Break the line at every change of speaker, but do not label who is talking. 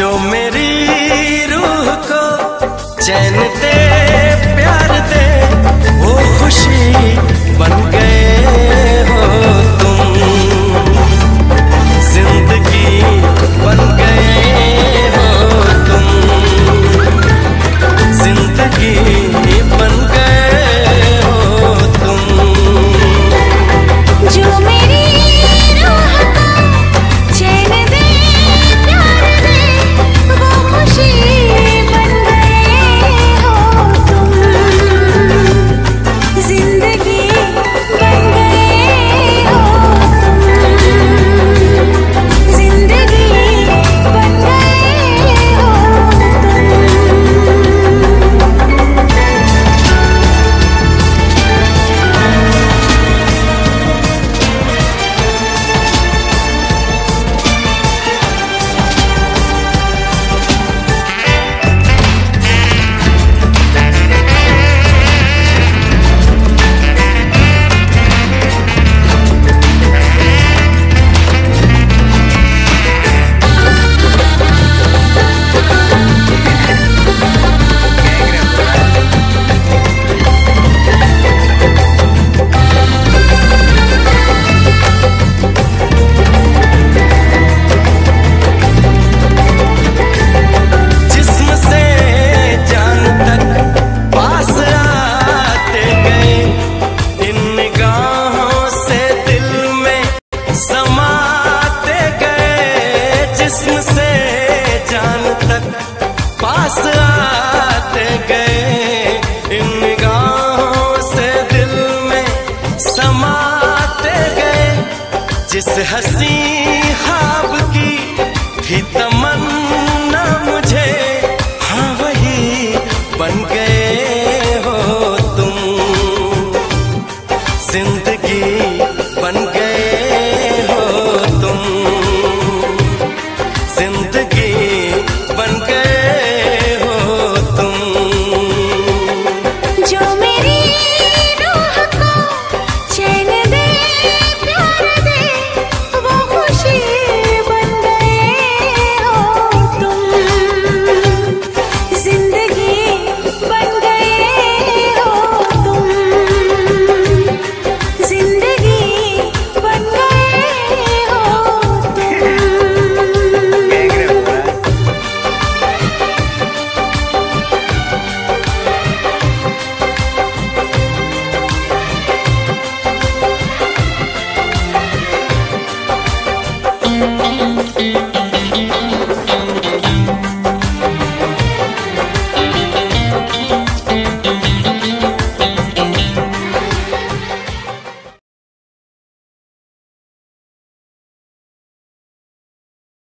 जो मेरी रूह को चैन दे। जिस हसी खाब की भी तम